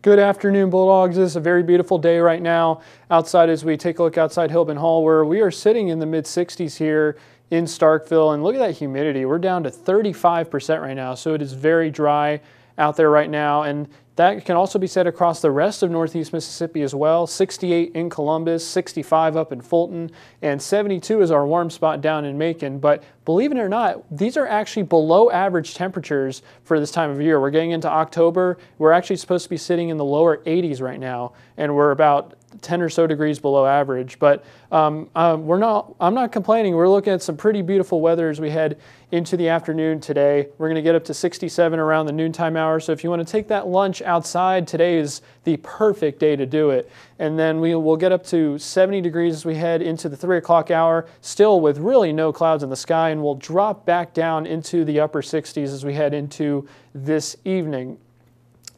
Good afternoon, Bulldogs. It's a very beautiful day right now outside as we take a look outside Hilbun Hall where we are sitting in the mid 60s here in Starkville. And look at that humidity. We're down to 35% right now, so it is very dry out there right now. And that can also be said across the rest of Northeast Mississippi as well. 68 in Columbus, 65 up in Fulton, and 72 is our warm spot down in Macon. But believe it or not, these are actually below average temperatures for this time of year. We're getting into October. We're actually supposed to be sitting in the lower 80s right now, and we're about 10 or so degrees below average. But um, uh, we're not, I'm not complaining. We're looking at some pretty beautiful weather as we head into the afternoon today. We're going to get up to 67 around the noontime hour. So if you want to take that lunch outside, today is the perfect day to do it. And then we will get up to 70 degrees as we head into the 3 o'clock hour, still with really no clouds in the sky, and we'll drop back down into the upper 60s as we head into this evening.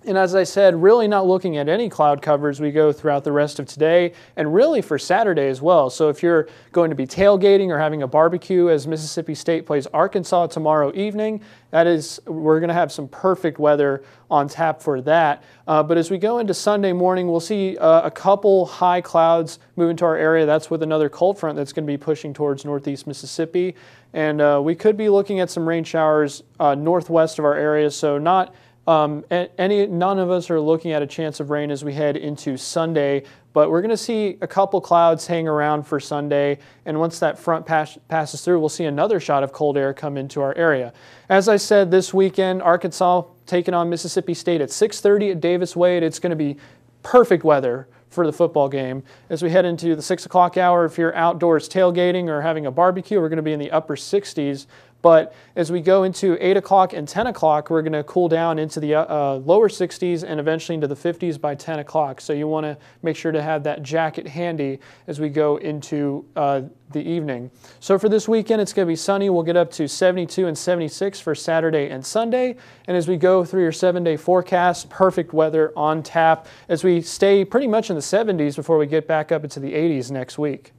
And as I said, really not looking at any cloud cover as we go throughout the rest of today and really for Saturday as well. So if you're going to be tailgating or having a barbecue as Mississippi State plays Arkansas tomorrow evening, that is, we're going to have some perfect weather on tap for that. Uh, but as we go into Sunday morning, we'll see uh, a couple high clouds move into our area. That's with another cold front that's going to be pushing towards northeast Mississippi. And uh, we could be looking at some rain showers uh, northwest of our area, so not um, any, none of us are looking at a chance of rain as we head into Sunday, but we're going to see a couple clouds hang around for Sunday. And once that front pass, passes through, we'll see another shot of cold air come into our area. As I said, this weekend, Arkansas taking on Mississippi State at 6:30 at Davis Wade. It's going to be perfect weather for the football game. As we head into the 6 o'clock hour, if you're outdoors tailgating or having a barbecue, we're going to be in the upper 60s. But as we go into 8 o'clock and 10 o'clock, we're going to cool down into the uh, uh lower 60s and eventually into the 50s by 10 o'clock. So you want to make sure to have that jacket handy as we go into uh, the evening. So for this weekend, it's going to be sunny. We'll get up to 72 and 76 for Saturday and Sunday. And as we go through your seven day forecast, perfect weather on tap as we stay pretty much in the 70s before we get back up into the 80s next week.